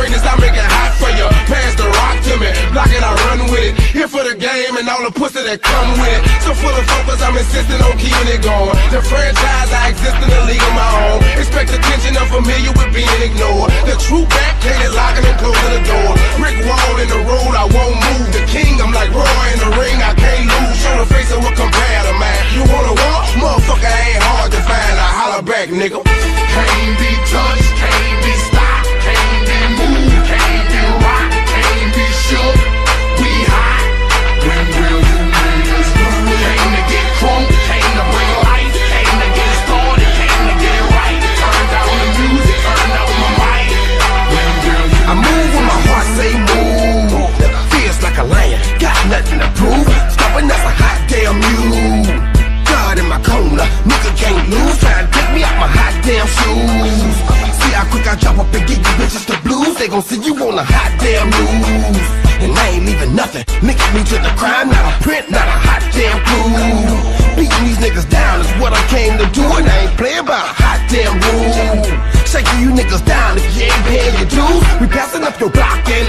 Greatness, I make it hot for you. Pass the rock to me, block it, I run with it. Here for the game and all the pussy that come with it. So full of focus, I'm insisting on keeping it going. The franchise, I exist in a league of my own. Expect attention, I'm familiar with being ignored. The true back, cated locking and closing the door. Brick wall in the road, I won't move. The king, I'm like Roy in the ring, I can't lose. Show the face of a compare man. You wanna walk? Motherfucker ain't hard to find. I holler back, nigga. Damn shoes. See how quick I drop up and get you bitches the blues. They gon' see you on a hot damn news. And I ain't leaving nothing. Linking me to the crime, not a print, not a hot damn clue. Beating these niggas down is what I came to do, and I ain't playing by a hot damn rule. Shaking you niggas down if you ain't paying your dues. We passing up your block and